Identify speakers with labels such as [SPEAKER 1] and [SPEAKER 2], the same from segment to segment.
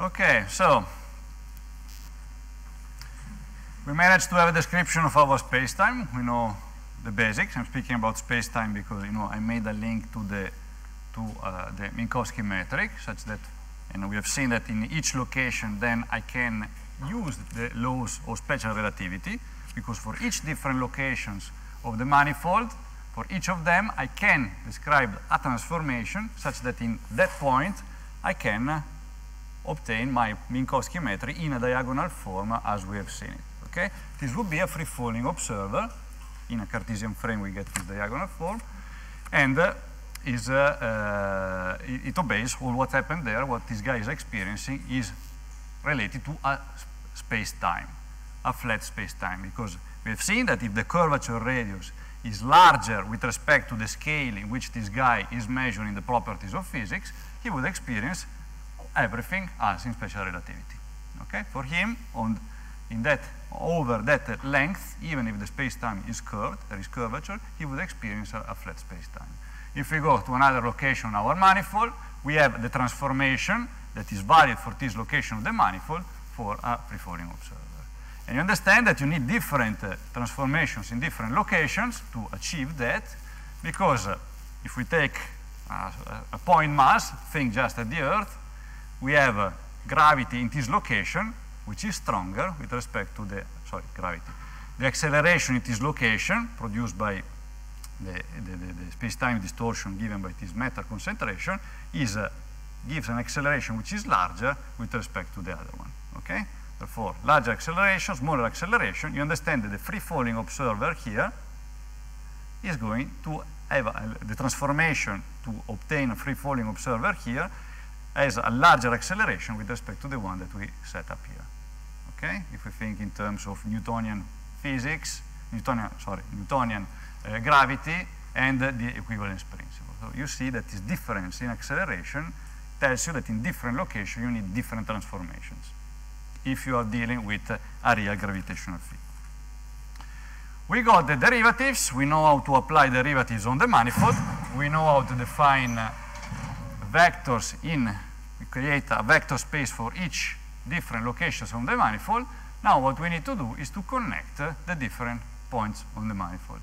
[SPEAKER 1] Okay, so we managed to have a description of our space-time. We know the basics. I'm speaking about space-time because you know I made a link to the to uh, the Minkowski metric, such that and we have seen that in each location, then I can use the laws of special relativity because for each different locations of the manifold, for each of them, I can describe a transformation such that in that point, I can obtain my Minkowski metric in a diagonal form as we have seen it. Okay? This would be a free-falling observer. In a Cartesian frame, we get this diagonal form. And uh, is, uh, uh, it, obeys all what happened there, what this guy is experiencing is related to a space-time, a flat space-time, because we have seen that if the curvature radius is larger with respect to the scale in which this guy is measuring the properties of physics, he would experience everything as in special relativity. Okay? For him, on, in that, over that length, even if the space-time is curved, there is curvature, he would experience a, a flat space-time. If we go to another location on our manifold, we have the transformation that is valid for this location of the manifold for a free-falling observer. And you understand that you need different uh, transformations in different locations to achieve that, because uh, if we take uh, a point mass, think just at the Earth, we have uh, gravity in this location, which is stronger with respect to the, sorry, gravity. The acceleration in this location, produced by the, the, the, the space-time distortion given by this matter concentration is uh, gives an acceleration which is larger with respect to the other one. Okay? Therefore, larger acceleration, smaller acceleration, you understand that the free-falling observer here is going to have a, the transformation to obtain a free-falling observer here has a larger acceleration with respect to the one that we set up here. Okay? If we think in terms of Newtonian physics, Newtonian, sorry, Newtonian uh, gravity and uh, the equivalence principle. So you see that this difference in acceleration tells you that in different locations you need different transformations if you are dealing with uh, a real gravitational field. We got the derivatives. We know how to apply derivatives on the manifold. We know how to define uh, vectors in, we create a vector space for each different locations on the manifold. Now what we need to do is to connect uh, the different points on the manifold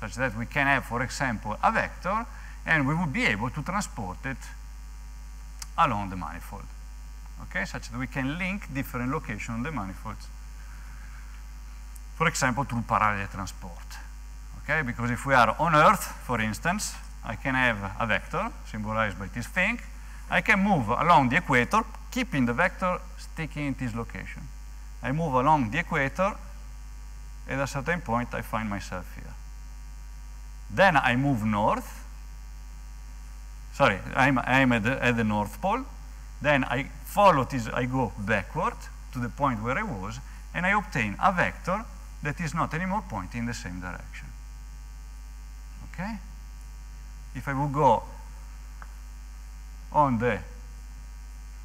[SPEAKER 1] such that we can have, for example, a vector, and we would be able to transport it along the manifold, okay, such that we can link different locations on the manifold, for example, through parallel transport, okay, because if we are on Earth, for instance, I can have a vector, symbolized by this thing, I can move along the equator, keeping the vector sticking in this location. I move along the equator, at a certain point I find myself here. Then I move north. Sorry, I'm, I'm at, the, at the North Pole. Then I follow this, I go backward to the point where I was, and I obtain a vector that is not anymore pointing in the same direction. Okay? If I would go on the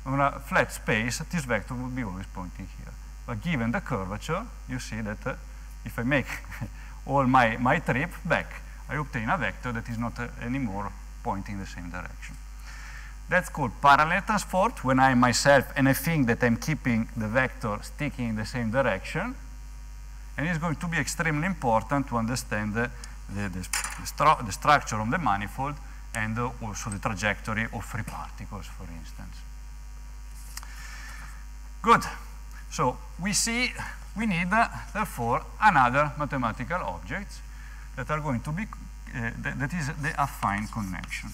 [SPEAKER 1] on a flat space, this vector would be always pointing here. But given the curvature, you see that uh, if I make all my, my trip back, I obtain a vector that is not uh, anymore pointing the same direction. That's called parallel transport when I myself and I think that I'm keeping the vector sticking in the same direction. And it's going to be extremely important to understand the, the, the, stru the structure of the manifold and uh, also the trajectory of free particles, for instance. Good. So we see we need, uh, therefore, another mathematical object that are going to be, uh, th that is the affine connection.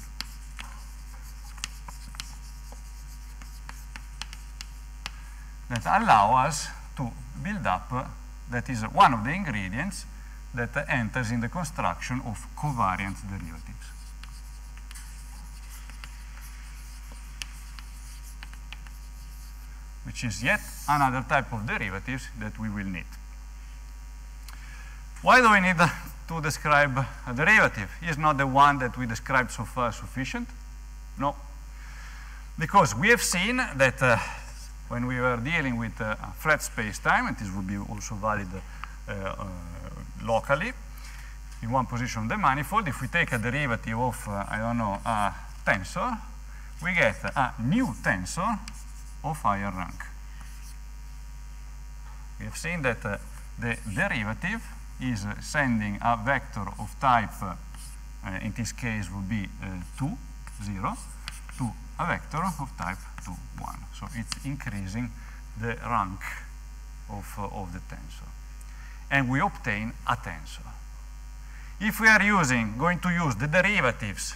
[SPEAKER 1] That allow us to build up, uh, that is one of the ingredients that enters in the construction of covariant derivatives. which is yet another type of derivatives that we will need. Why do we need to describe a derivative? Is not the one that we described so far sufficient? No. Because we have seen that uh, when we were dealing with uh, flat space-time, and this would be also valid uh, uh locally, in one position of the manifold, if we take a derivative of, uh, I don't know, a tensor, we get a new tensor of higher rank. We have seen that uh, the derivative is uh, sending a vector of type, uh, in this case would be 2, 0, to a vector of type 2, 1. So it's increasing the rank of, of the tensor. And we obtain a tensor. If we are using, going to use the derivatives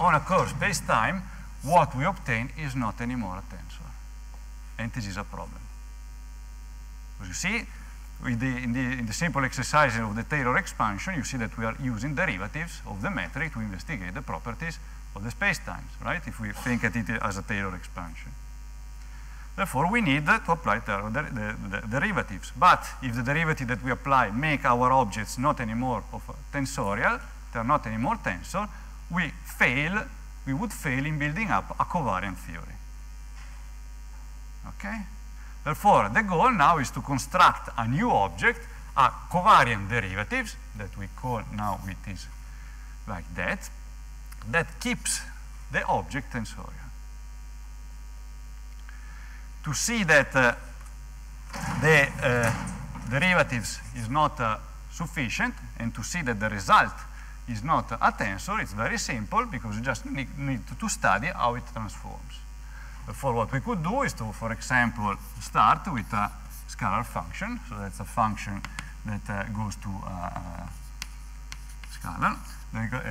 [SPEAKER 1] on a curved space-time, what we obtain is not anymore a tensor. And this is a problem. As you see, the, in, the, in the simple exercise of the Taylor expansion, you see that we are using derivatives of the metric to investigate the properties of the space-times, right? If we think at it as a Taylor expansion. Therefore, we need to apply the, the, the, derivatives. But if the derivative that we apply make our objects not anymore of tensorial, they're not anymore tensor, we fail, we would fail in building up a covariant theory. Okay? Therefore, the goal now is to construct a new object, a covariant derivatives, that we call now it is like that, that keeps the object tensorial to see that uh, the uh, derivatives is not uh, sufficient and to see that the result is not a tensor, it's very simple because you just need, to study how it transforms. Therefore, what we could do is to, for example, start with a scalar function. So that's a function that uh, goes to uh, scalar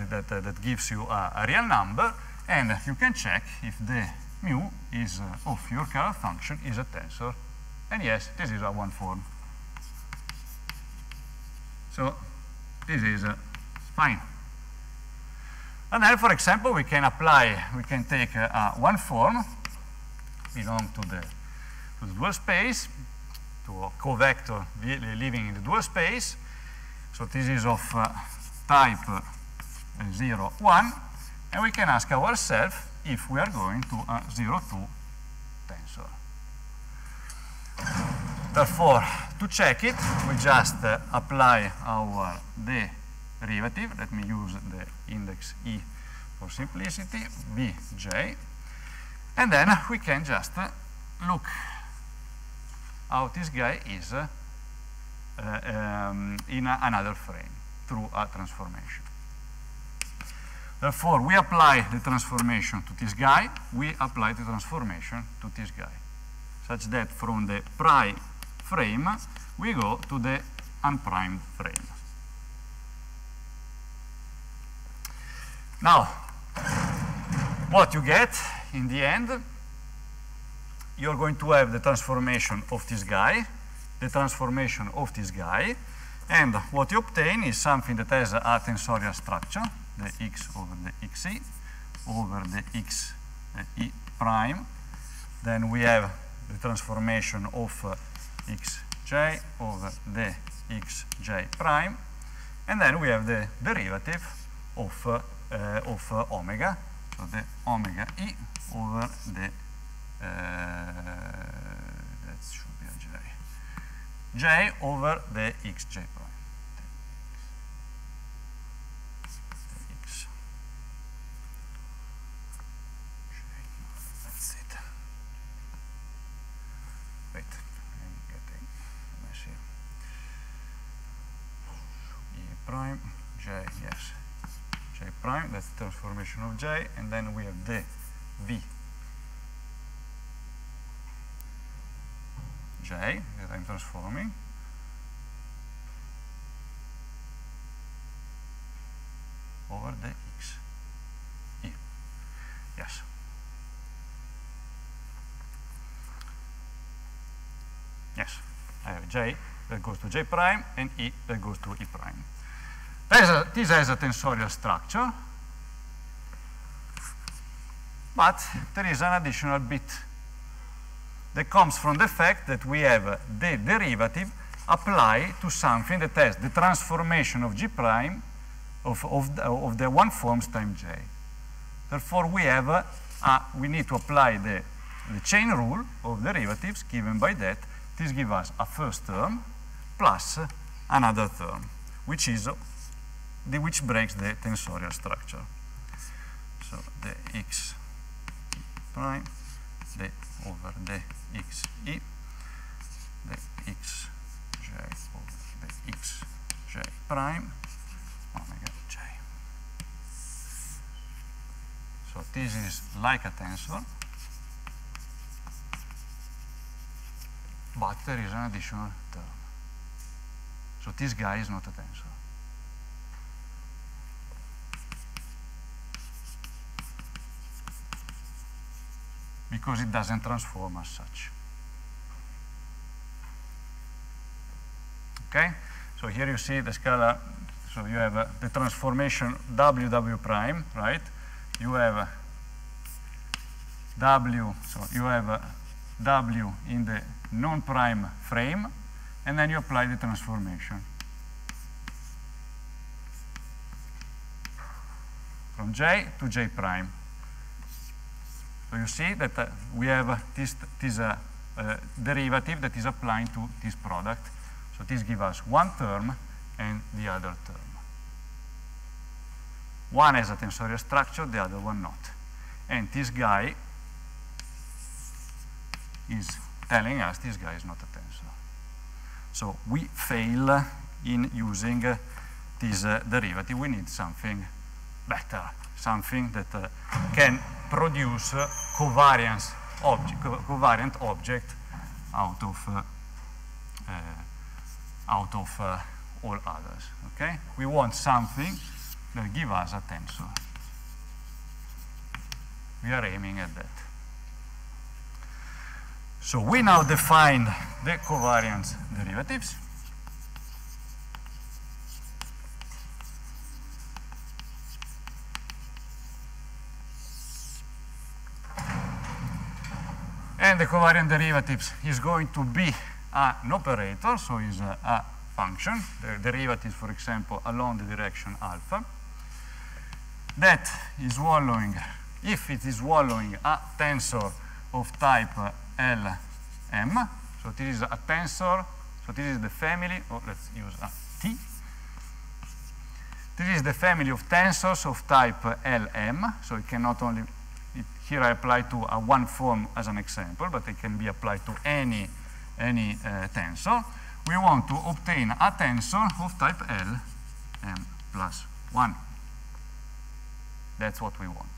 [SPEAKER 1] that, uh, that gives you a, a real number, and you can check if the mu is uh, of your scalar function is a tensor. And yes, this is a one form. So this is uh, fine. And then, for example, we can apply, we can take uh, uh, one form, belong to the, to the dual space, to a covector living in the dual space. So this is of uh, type uh, 0, 1, and we can ask ourselves if we are going to a 0, 2 tensor. Therefore, to check it, we just uh, apply our derivative. Let me use the index E for simplicity, bj. And then we can just uh, look how this guy is uh, um, in another frame through a transformation. Therefore, we apply the transformation to this guy, we apply the transformation to this guy, such that from the prime frame, we go to the unprimed frame. Now, what you get in the end, you're going to have the transformation of this guy, the transformation of this guy, and what you obtain is something that has a tensorial structure, the x over the xe over the x uh, e prime. Then we have the transformation of uh, xj over the xj prime. And then we have the derivative of, uh, of omega, so the omega e over the, uh, that should be a j, j over the xj prime. J, yes, j prime, that's the transformation of j, and then we have the v j that I'm transforming. over the x e. Yes. Yes, I have j that goes to j prime and e that goes to e prime. A, this has a tensorial structure, but there is an additional bit that comes from the fact that we have the derivative applied to something that has the transformation of g prime of, of, the, of the one forms times j. Therefore, we have a, a, we need to apply the, the chain rule of derivatives given by that. This gives us a first term plus another term, which is the, which breaks the tensorial structure. So the x prime the over the xe, the xj over the xj prime omega j. So this is like a tensor, but there is an additional term. So this guy is not a tensor. Because it doesn't transform as such. Okay? So here you see the scalar, so you have uh, the transformation W W prime, right? You have uh, W, so you have uh, W in the non-prime frame, and then you apply the transformation. From J to J prime. So you see that uh, we have uh, this, this uh, uh, derivative that is applying to this product. So this gives us one term and the other term. One has a tensorial structure, the other one not. And this guy is telling us this guy is not a tensor. So we fail in using uh, this uh, derivative. We need something better, something that can produce covariance object, covariant object out of uh, uh, out of uh, all others. Okay, we want something that give us a tensor. We are aiming at that. So we now define the covariance derivatives. The covariant derivatives is going to be an operator, so is a, a function, the derivative, for example, along the direction alpha, that is swallowing, if it is swallowing a tensor of type Lm, so this is a tensor, so this is the family, or let's use a T. This is the family of tensors of type Lm, so it can not only here I apply to a one form as an example, but it can be applied to any, any uh, tensor. We want to obtain a tensor of type L m plus 1. That's what we want.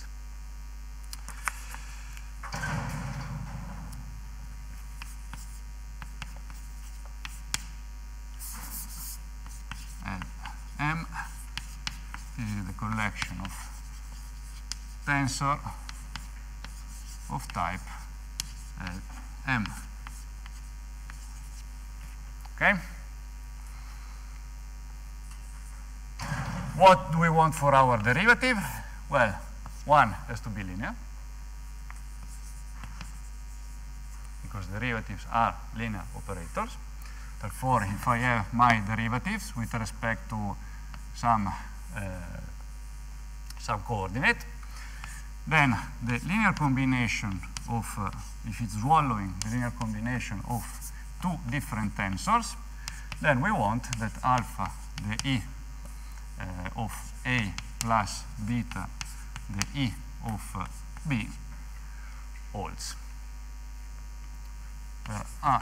[SPEAKER 1] M, is the collection of tensor of type M. Okay? What do we want for our derivative? Well, one has to be linear because derivatives are linear operators. Therefore, if I have my derivatives with respect to some uh, some coordinate, then the linear combination of, uh, if it's swallowing the linear combination of two different tensors, then we want that alpha, the E uh, of A plus beta, the E of uh, B holds. Where A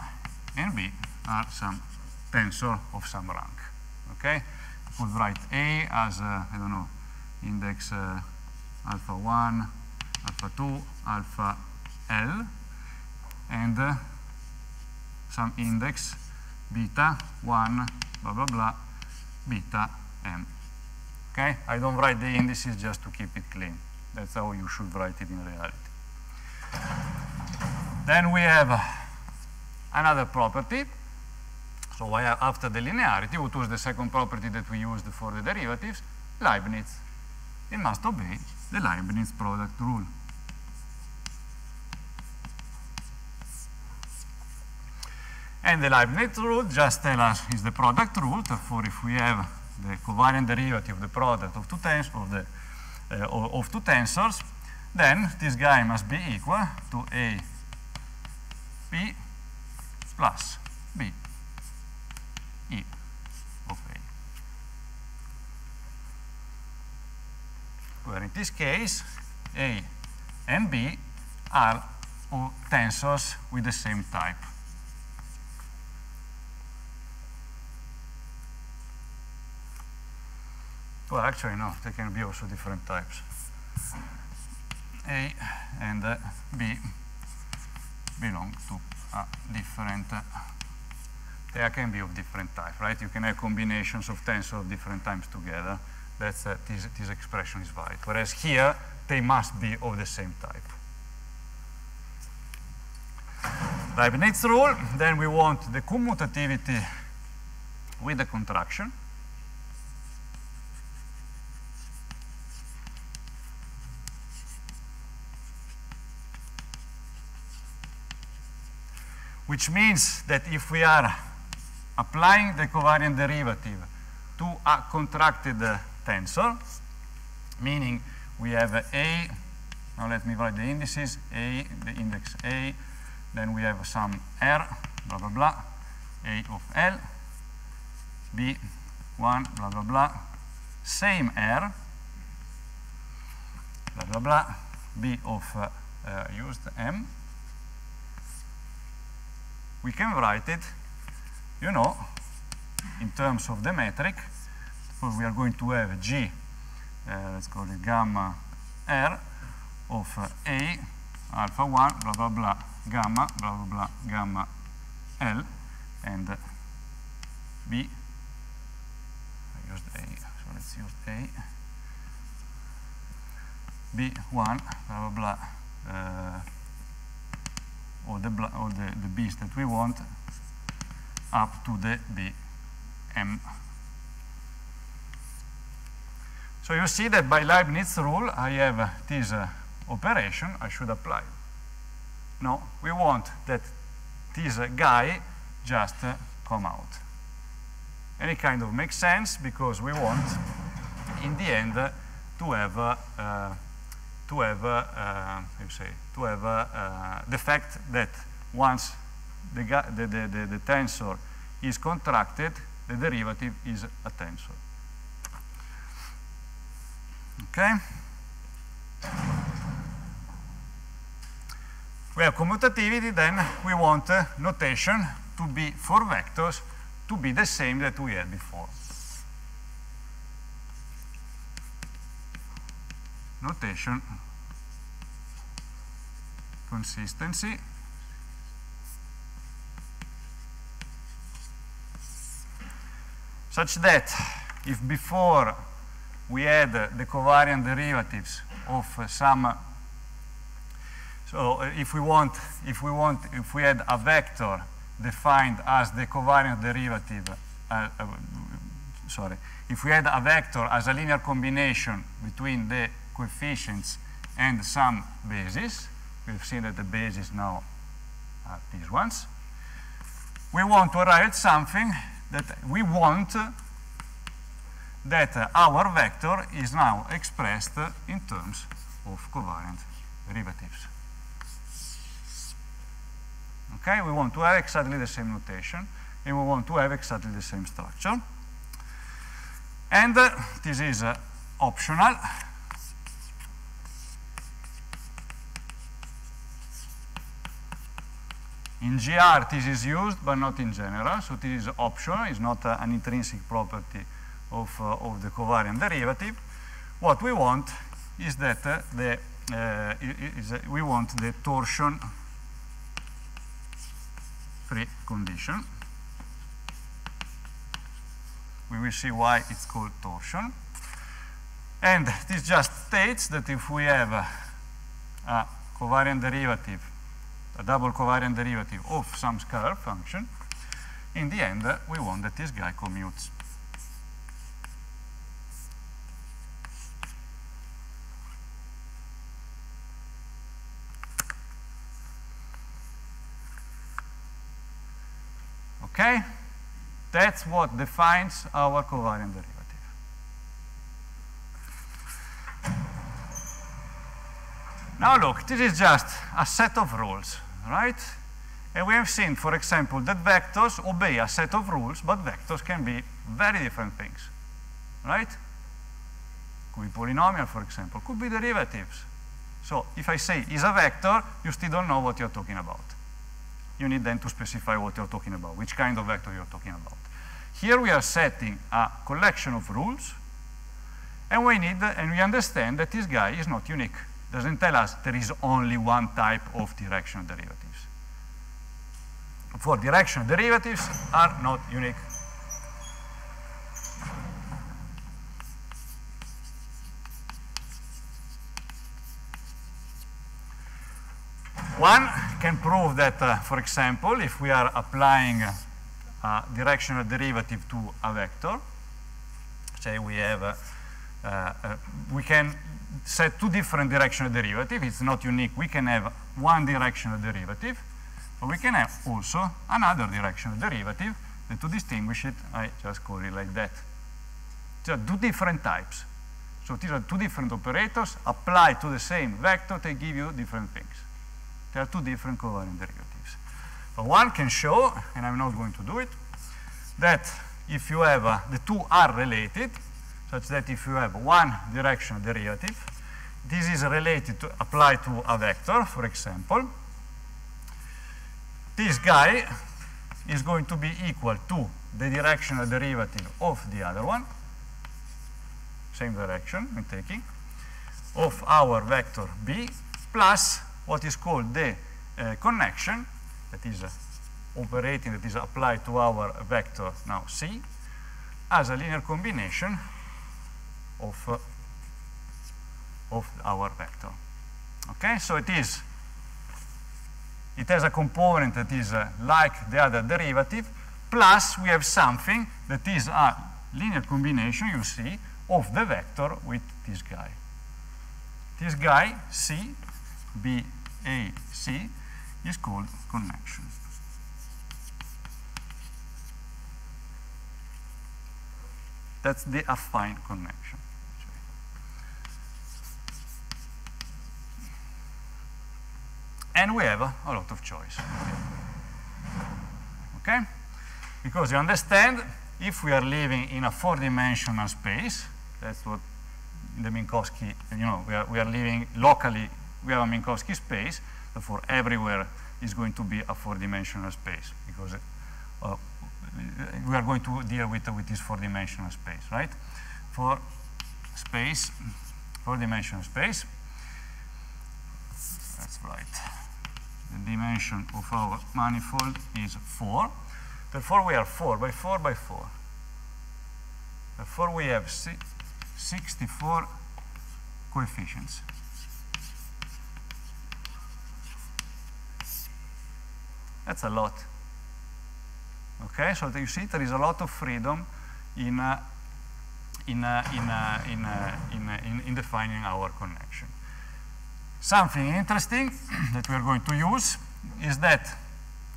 [SPEAKER 1] and B are some tensor of some rank. Okay? We could write A as, I don't know, index uh, alpha 1, alpha 2, alpha L, and uh, some index beta 1, blah, blah, blah, beta m. Okay? I don't write the indices just to keep it clean. That's how you should write it in reality. Then we have another property. So after the linearity, what was the second property that we used for the derivatives? Leibniz. It must obey the Leibniz product rule. And the Leibniz rule just tells us is the product rule. Therefore, if we have the covariant derivative of the product of two tensors of, the, uh, of two tensors, then this guy must be equal to a p plus b e of a. Where in this case, a and b are tensors with the same type. Well, actually, no, they can be also different types. A and uh, B belong to a different, uh, they can be of different type, right? You can have combinations of tensors of different types together. That's, uh, this, this expression is valid. Whereas here, they must be of the same type. Leibniz rule, then we want the commutativity with the contraction. which means that if we are applying the covariant derivative to a contracted uh, tensor, meaning we have A, now let me write the indices, A, the index A, then we have some R, blah, blah, blah, A of L, B, 1, blah, blah, blah, same R, blah, blah, blah, B of uh, uh, used M, we can write it, you know, in terms of the metric. We are going to have G, uh, let's call it gamma R of uh, A alpha 1, blah, blah, blah, gamma, blah, blah, blah, gamma L, and B, I used A, so let's use A, B1, blah, blah, blah, uh, all the, all the, the b's that we want up to the bm. So you see that by Leibniz rule, I have this uh, operation I should apply. No, we want that this uh, guy just uh, come out. Any kind of makes sense because we want, in the end, to have uh, to have, uh, uh, you say, to have uh, the fact that once the, the, the, the, tensor is contracted, the derivative is a tensor. Okay? We have commutativity, then we want uh, notation to be for vectors to be the same that we had before. notation consistency such that if before we had the covariant derivatives of some so if we want if we want if we had a vector defined as the covariant derivative uh, uh, sorry if we had a vector as a linear combination between the coefficients and some bases. We've seen that the bases now are these ones. We want to arrive at something that we want that our vector is now expressed in terms of covariant derivatives. Okay, we want to have exactly the same notation, and we want to have exactly the same structure. And uh, this is uh, optional. In GR, this is used, but not in general. So this is optional. It's not uh, an intrinsic property of, uh, of the covariant derivative. What we want is that uh, the uh, is, we want the torsion free condition. We will see why it's called torsion. And this just states that if we have a covariant derivative a double covariant derivative of some scalar function, in the end, uh, we want that this guy commutes. Okay? That's what defines our covariant derivative. Now look, this is just a set of rules right? And we have seen, for example, that vectors obey a set of rules, but vectors can be very different things, right? Could be polynomial, for example, could be derivatives. So if I say is a vector, you still don't know what you're talking about. You need then to specify what you're talking about, which kind of vector you're talking about. Here we are setting a collection of rules, and we need, and we understand that this guy is not unique. Doesn't tell us there is only one type of directional derivatives. For directional derivatives are not unique. One can prove that, uh, for example, if we are applying a directional derivative to a vector, say we have, uh, uh, we can set two different directional derivatives. It's not unique. We can have one directional derivative, but we can have also another directional derivative. And to distinguish it, I just call it like that. So two different types. So these are two different operators applied to the same vector. They give you different things. There are two different covariant derivatives. One can show, and I'm not going to do it, that if you have, uh, the two are related, such that if you have one directional derivative, this is related to apply to a vector, for example, this guy is going to be equal to the directional derivative of the other one, same direction I'm taking, of our vector b plus what is called the uh, connection that is uh, operating, that is applied to our vector now C as a linear combination of, uh, of our vector. Okay, so it is, it has a component that is uh, like the other derivative, plus we have something that is a linear combination, you see, of the vector with this guy. This guy, C, B AC is called connection. That's the affine connection. And we have a, lot of choice. Okay? Because you understand, if we are living in a four-dimensional space, that's what the Minkowski, you know, we are, we are living locally we have a Minkowski space, therefore everywhere is going to be a four-dimensional space because uh, we are going to deal with, with this four-dimensional space, right? For space, four-dimensional space, that's right. The dimension of our manifold is 4. Therefore, we are 4 by 4 by 4. Therefore, we have 64 coefficients. That's a lot. Okay, so you see there is a lot of freedom in, uh, in, uh, in, uh, in, uh, in, uh, in, in, defining our connection. Something interesting that we are going to use is that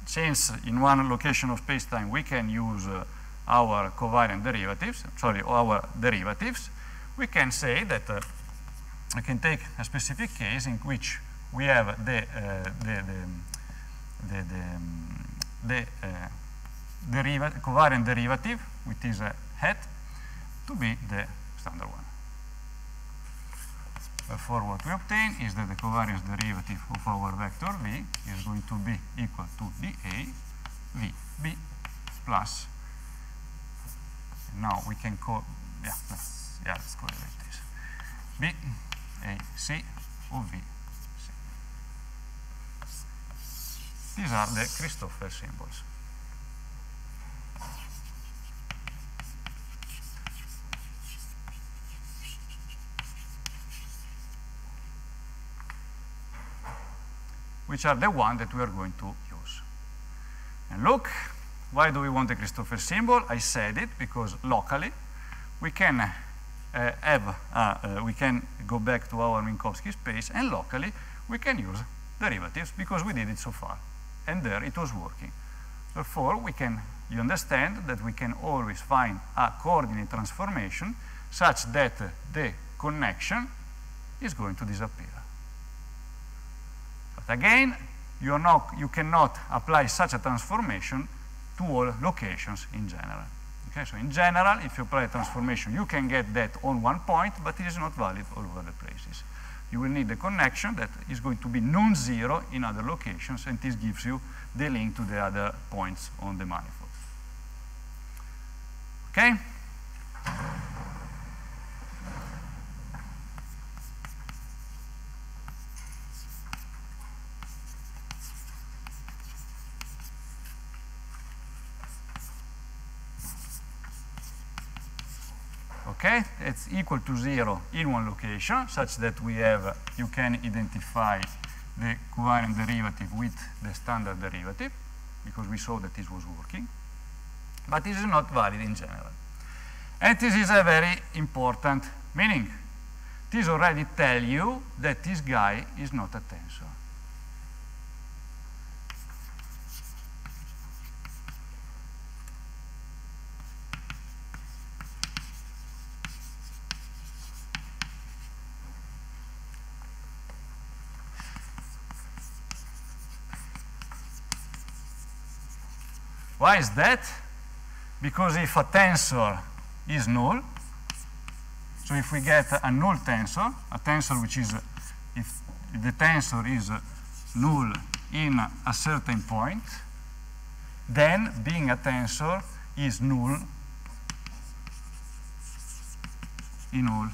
[SPEAKER 1] since in one location of space-time we can use uh, our covariant derivatives, sorry, our derivatives, we can say that I can take a specific case in which we have the, the, the the, the, the uh, derivative, covariant derivative, which is a hat, to be the standard one. Therefore, what we obtain is that the covariance derivative of our vector v is going to be equal to dA v b plus. Now we can call, yeah, let's, yeah, let's call it like this. b a c of v These are the Christoffel symbols. which are the one that we are going to use. And look, why do we want the Christoffel symbol? I said it because locally we can uh, have, uh, uh, we can go back to our Minkowski space and locally we can use derivatives because we did it so far and there it was working. Therefore, we can, you understand that we can always find a coordinate transformation such that the connection is going to disappear. But again, you, not, you cannot apply such a transformation to all locations in general. Okay, so in general, if you apply a transformation, you can get that on one point, but it is not valid all over the places. You will need a connection that is going to be non-zero in other locations, and this gives you the link to the other points on the manifold. Okay? Okay? It's equal to zero in one location, such that we have, you can identify the covariant derivative with the standard derivative, because we saw that this was working. But this is not valid in general. And this is a very important meaning. This already tells you that this guy is not a tensor. Why is that? Because if a tensor is null, so if we get a null tensor, a tensor which is, if the tensor is null in a certain point, then being a tensor is null in all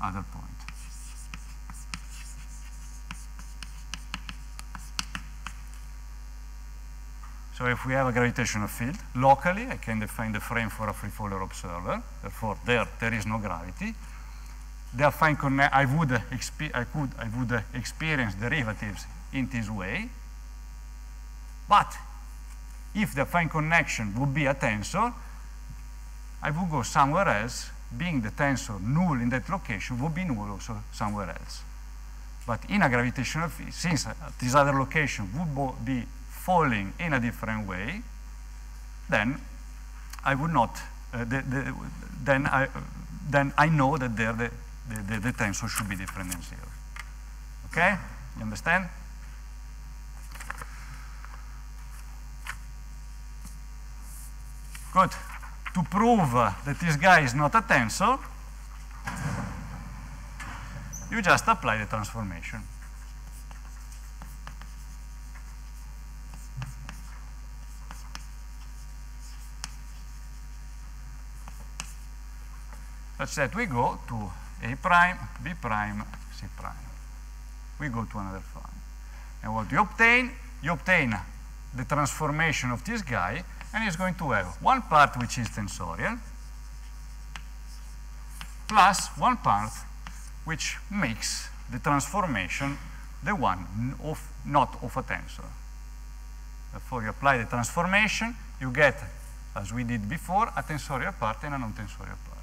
[SPEAKER 1] other points. So if we have a gravitational field, locally I can define the frame for a free faller observer, therefore there, there is no gravity. The affine I would, I, could, I would experience derivatives in this way, but if the affine connection would be a tensor, I would go somewhere else, being the tensor null in that location would be null also somewhere else. But in a gravitational field, since uh, this other location would be falling in a different way, then I would not, uh, the, the, then, I, then I know that there the, the, the, tensor should be different than zero. Okay? You understand? Good. To prove that this guy is not a tensor, you just apply the transformation. Such that we go to A prime, B prime, C prime. We go to another form. And what you obtain, you obtain the transformation of this guy, and he's going to have one part which is tensorial, plus one part which makes the transformation the one of not of a tensor. Therefore, you apply the transformation, you get, as we did before, a tensorial part and a non-tensorial part.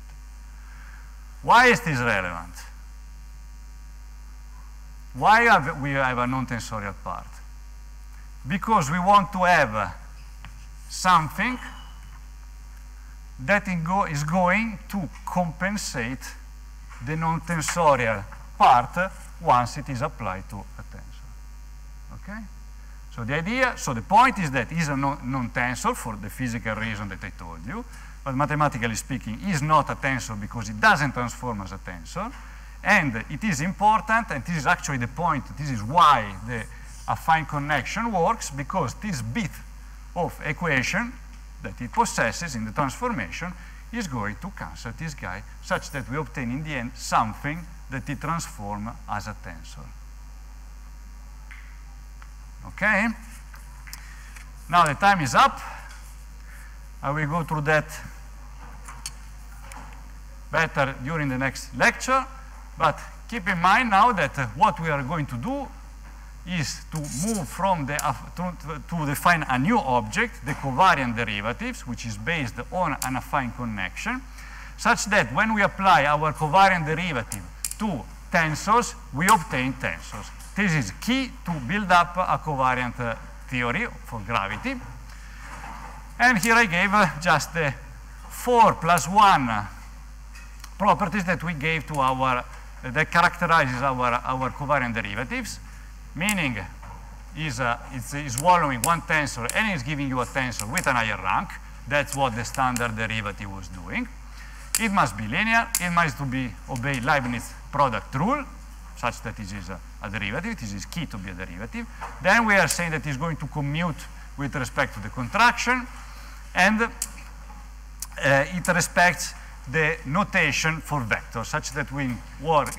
[SPEAKER 1] Why is this relevant? Why have we have a non-tensorial part? Because we want to have something that is going to compensate the non-tensorial part once it is applied to a tensor. Okay? So the idea, so the point is that it's a non-tensor for the physical reason that I told you, but mathematically speaking, is not a tensor because it doesn't transform as a tensor. And it is important, and this is actually the point, this is why the affine connection works, because this bit of equation that it possesses in the transformation is going to cancel this guy, such that we obtain in the end something that it transforms as a tensor. Okay? Now the time is up. I will go through that better during the next lecture. But keep in mind now that uh, what we are going to do is to move from the, uh, to, to, define a new object, the covariant derivatives, which is based on an affine connection, such that when we apply our covariant derivative to tensors, we obtain tensors. This is key to build up a covariant uh, theory for gravity. And here I gave uh, just the 4 plus 1 properties that we gave to our, that characterizes our, our covariant derivatives, meaning is, uh, it's, is swallowing one tensor and is giving you a tensor with an higher rank. That's what the standard derivative was doing. It must be linear. It must to be obey Leibniz product rule, such that it is a, a derivative, It is key to be a derivative. Then we are saying that it's going to commute with respect to the contraction, and uh, it respects the notation for vectors, such that we,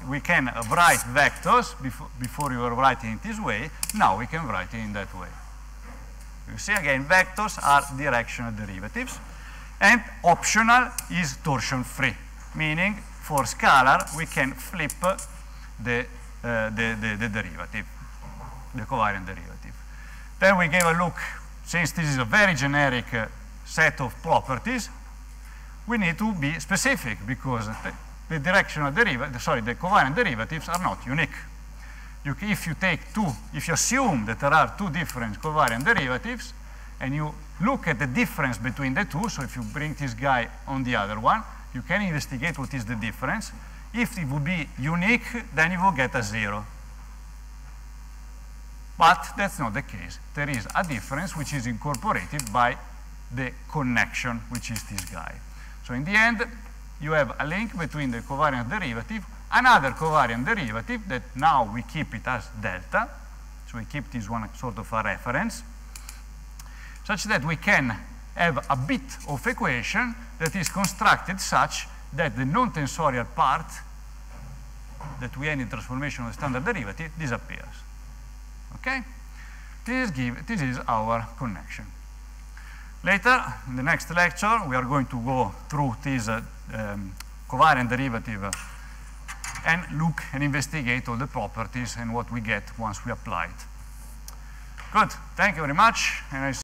[SPEAKER 1] we can write vectors before, before you were writing it this way, now we can write it in that way. You see again, vectors are directional derivatives, and optional is torsion free, meaning for scalar we can flip the, uh, the, the, the derivative, the covariant derivative. Then we gave a look, since this is a very generic uh, set of properties, we need to be specific because the, the directional derivative, sorry, the covariant derivatives are not unique. You, if you take two, if you assume that there are two different covariant derivatives, and you look at the difference between the two, so if you bring this guy on the other one, you can investigate what is the difference. If it would be unique, then you will get a zero. But that's not the case. There is a difference which is incorporated by the connection, which is this guy. So in the end, you have a link between the covariant derivative, another covariant derivative that now we keep it as delta, so we keep this one sort of a reference, such that we can have a bit of equation that is constructed such that the non-tensorial part that we have in transformation of the standard derivative disappears. Okay? This is, give, this is our connection. Later, in the next lecture, we are going to go through this uh, um, covariant derivative uh, and look and investigate all the properties and what we get once we apply it. Good. Thank you very much.